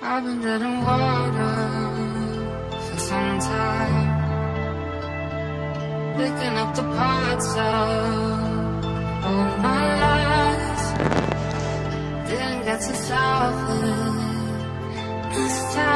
I've been dead in water for some time. Picking up the parts of all my lies Didn't get to solve it. This time